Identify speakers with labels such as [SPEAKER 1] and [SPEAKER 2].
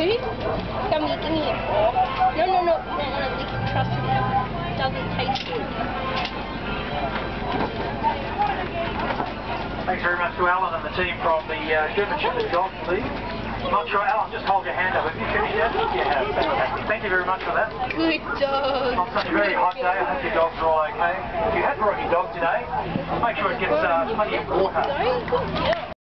[SPEAKER 1] Who? me, give me a paw. No, no, no, no, don't want to trust me. It doesn't taste good.
[SPEAKER 2] Thanks very much to Alan and the team from the uh, German Shepherd Dog League. I'm not sure, Alan, just hold your hand up. Have you finished yet? You have, fantastic. Thank you very much for that.
[SPEAKER 1] Good dog.
[SPEAKER 2] On such a very hot day, I hope your dogs are all okay. If you have brought your dog today, make sure it gets uh, plenty of water.